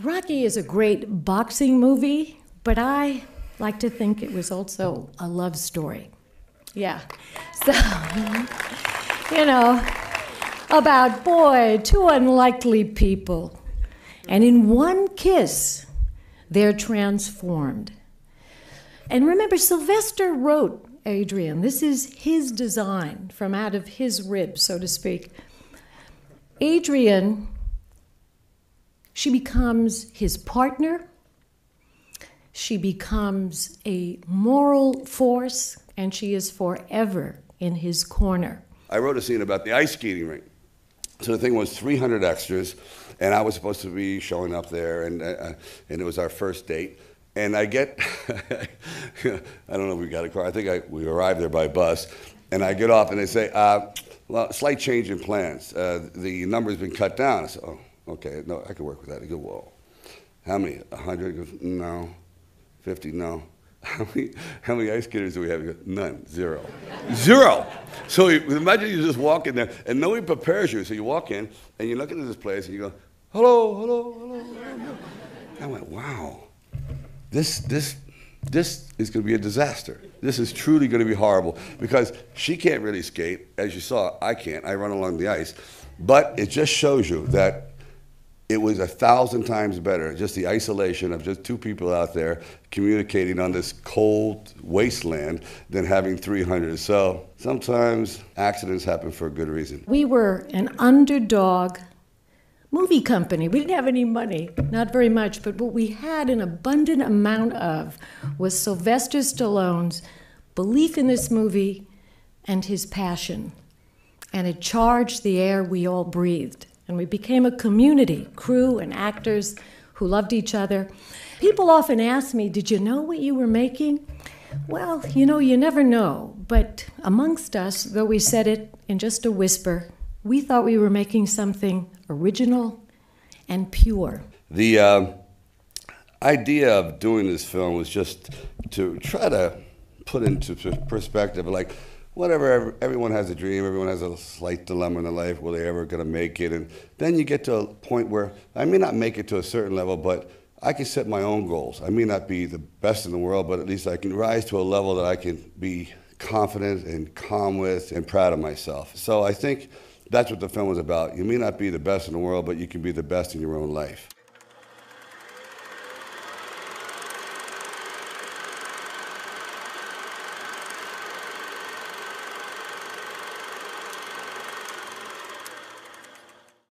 Rocky is a great boxing movie, but I like to think it was also a love story. Yeah. So, you know, about, boy, two unlikely people. And in one kiss, they're transformed. And remember, Sylvester wrote Adrian. This is his design from out of his ribs, so to speak. Adrian, she becomes his partner. She becomes a moral force, and she is forever in his corner. I wrote a scene about the ice skating rink. So the thing was 300 extras, and I was supposed to be showing up there, and, uh, and it was our first date. And I get, I don't know if we got a car, I think I, we arrived there by bus, and I get off and they say, uh, well, slight change in plans. Uh, the number's been cut down. I said, oh, okay, no, I can work with that. They go, well, how many? 100? Goes, no. 50? No. How many, how many ice skaters do we have? Goes, None. Zero. Zero. So you, imagine you just walk in there and nobody prepares you. So you walk in and you look into this place and you go, hello, hello, hello, hello. I went, wow this, this, this is going to be a disaster. This is truly going to be horrible because she can't really skate. As you saw, I can't. I run along the ice. But it just shows you that it was a thousand times better, just the isolation of just two people out there communicating on this cold wasteland than having 300. So sometimes accidents happen for a good reason. We were an underdog movie company. We didn't have any money, not very much, but what we had an abundant amount of was Sylvester Stallone's belief in this movie and his passion. And it charged the air we all breathed. And we became a community, crew and actors who loved each other. People often ask me, Did you know what you were making? Well, you know, you never know. But amongst us, though we said it in just a whisper, we thought we were making something original and pure. The uh, idea of doing this film was just to try to put into perspective, like, whatever, everyone has a dream, everyone has a slight dilemma in their life, will they ever going to make it? And then you get to a point where I may not make it to a certain level, but I can set my own goals. I may not be the best in the world, but at least I can rise to a level that I can be confident and calm with and proud of myself. So I think that's what the film was about. You may not be the best in the world, but you can be the best in your own life.